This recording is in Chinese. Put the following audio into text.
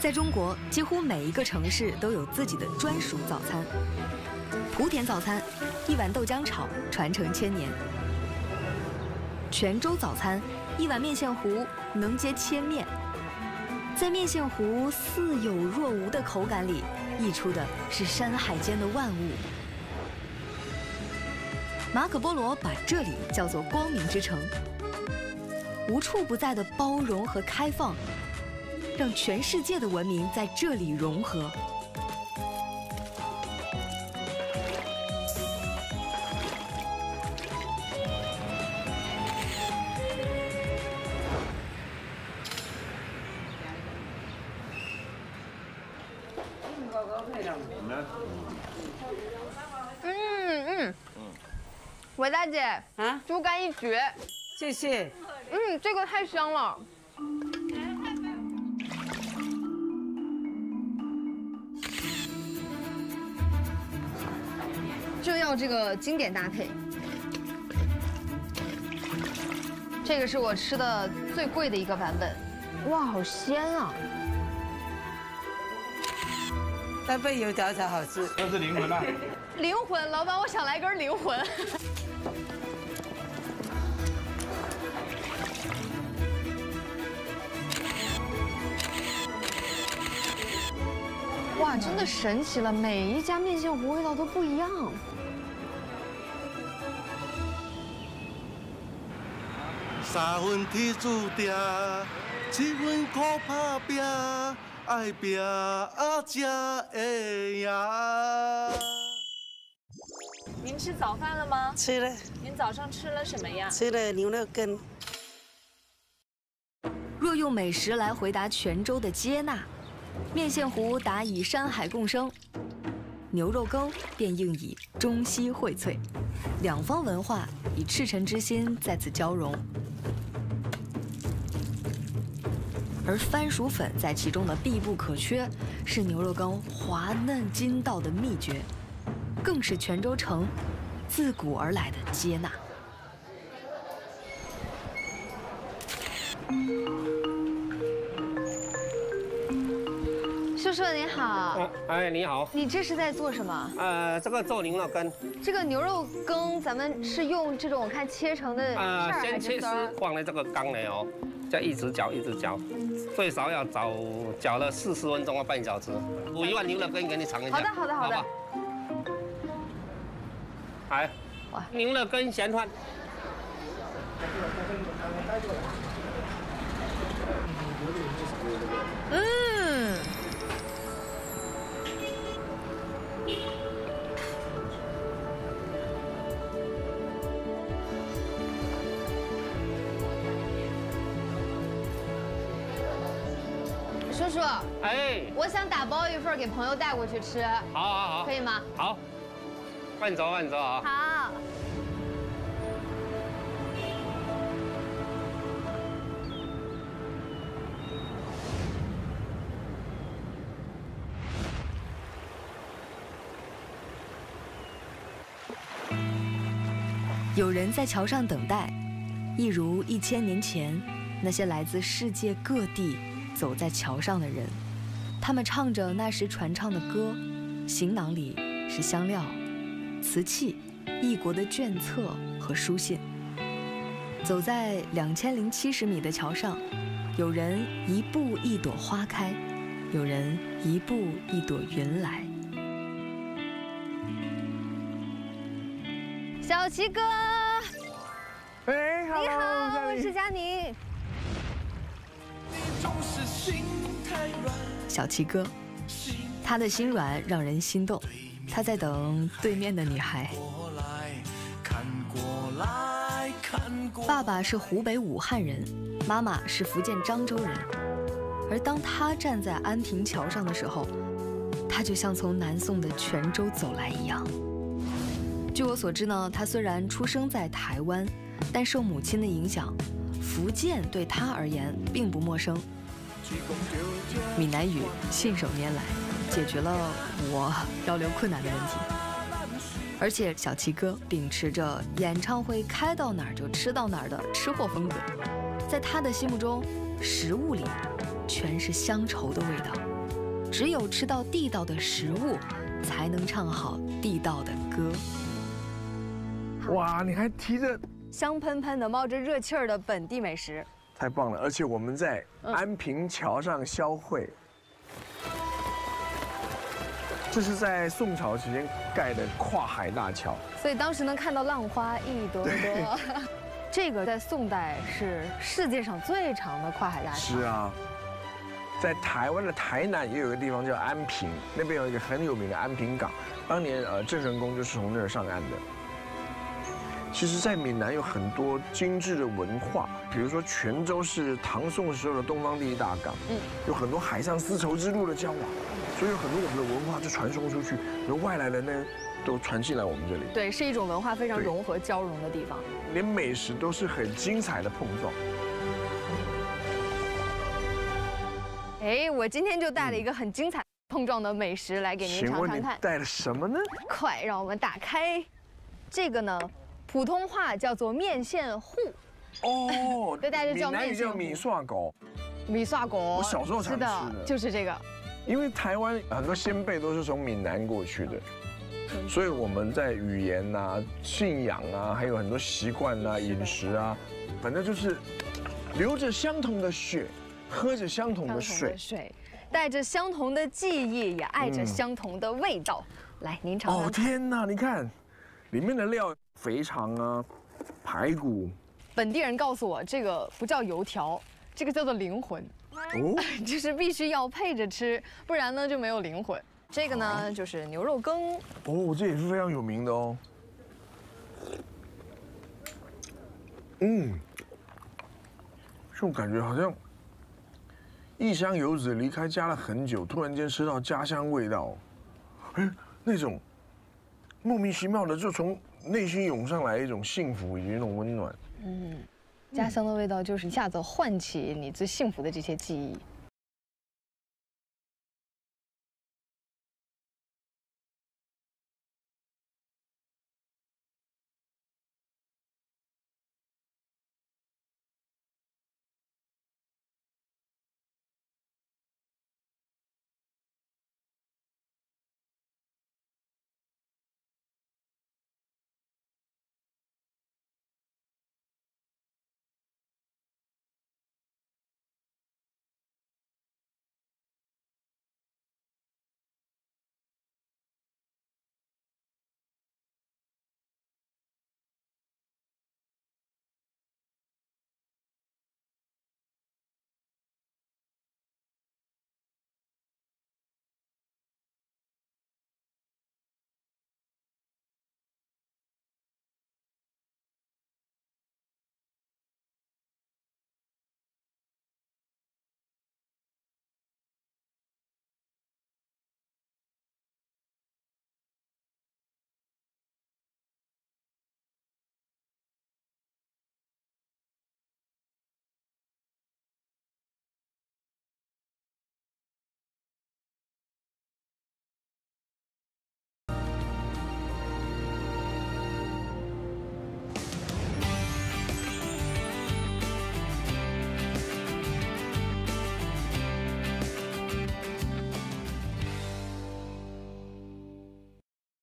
在中国，几乎每一个城市都有自己的专属早餐。莆田早餐，一碗豆浆炒，传承千年；泉州早餐，一碗面线糊能接千面。在面线糊似有若无的口感里，溢出的是山海间的万物。马可波罗把这里叫做“光明之城”，无处不在的包容和开放。让全世界的文明在这里融合。嗯嗯，韦大姐啊，猪肝一绝，谢谢。嗯，这个太香了。就要这个经典搭配，这个是我吃的最贵的一个版本，哇，好鲜啊！搭配油条才好吃，这是灵魂啊！灵魂，老板，我想来根灵魂。哇，真的神奇了，每一家面线糊味道都不一样。三分天注定，七分靠打拼，爱拼啊才会赢。您吃早饭了吗？吃了。您早上吃了什么呀？吃了牛肉羹。若用美食来回答泉州的接纳，面线糊答以山海共生，牛肉羹便应以中西荟萃，两方文化以赤诚之心在此交融。而番薯粉在其中的必不可缺，是牛肉羹滑嫩筋道的秘诀，更是泉州城自古而来的接纳。叔叔你好，哎你好，你这是在做什么？呃，这个做牛肉羹。这个牛肉羹咱们是用这种我看切成的呃先切丝放在这个缸里哦。再一直搅，一直搅，最少要搅搅了四十分钟到半小时。煮一碗牛肉羹给你尝一下。好的，好的，好的。来，牛肉羹咸饭。叔叔，哎，我想打包一份给朋友带过去吃。好，好，好，可以吗？好，慢走，慢走啊。好。有人在桥上等待，一如一千年前那些来自世界各地。走在桥上的人，他们唱着那时传唱的歌，行囊里是香料、瓷器、异国的卷册和书信。走在两千零七十米的桥上，有人一步一朵花开，有人一步一朵云来。小齐哥，哎，你好，我是佳宁。小七哥，他的心软让人心动。他在等对面的女孩。爸爸是湖北武汉人，妈妈是福建漳州人。而当他站在安平桥上的时候，他就像从南宋的泉州走来一样。据我所知呢，他虽然出生在台湾，但受母亲的影响。福建对他而言并不陌生，闽南语信手拈来，解决了我 交流困难的问题。而且小齐哥秉持着演唱会开到哪儿就吃到哪儿的吃货风格，在他的心目中，食物里全是乡愁的味道，只有吃到地道的食物，才能唱好地道的歌。哇，你还提着，香喷喷的、冒着热气儿的本地美食，太棒了！而且我们在安平桥上消会，这是在宋朝期间盖的跨海大桥。所以当时能看到浪花一朵朵。这个在宋代是世界上最长的跨海大桥。是啊，在台湾的台南也有一个地方叫安平，那边有一个很有名的安平港，当年呃郑成功就是从那儿上岸的。其实，在闽南有很多精致的文化，比如说泉州是唐宋时候的东方第一大港，嗯，有很多海上丝绸之路的交往，所以有很多我们的文化就传送出去，然后外来人呢都传进来我们这里。对，是一种文化非常融合交融的地方，连美食都是很精彩的碰撞。哎，我今天就带了一个很精彩碰撞的美食来给您尝尝看。带了什么呢？快，让我们打开这个呢。普通话叫做面线糊，哦，对，大家叫面线。叫米刷狗，米刷狗。我小时候常吃的，就是这个。因为台湾很多先辈都是从闽南过去的，所以我们在语言啊、信仰啊，还有很多习惯啊、饮食啊，反正就是流着相同的血，喝着相同的水，水，带着相同的记忆，也爱着相同的味道。来，您尝尝。哦天哪，你看，里面的料。肥肠啊，排骨。本地人告诉我，这个不叫油条，这个叫做灵魂。哦，就是必须要配着吃，不然呢就没有灵魂。这个呢就是牛肉羹。哦，这也是非常有名的哦。嗯，这种感觉好像异乡游子离开家了很久，突然间吃到家乡味道，哎，那种莫名其妙的就从。内心涌上来一种幸福以及一种温暖。嗯，家乡的味道就是一下子唤起你最幸福的这些记忆。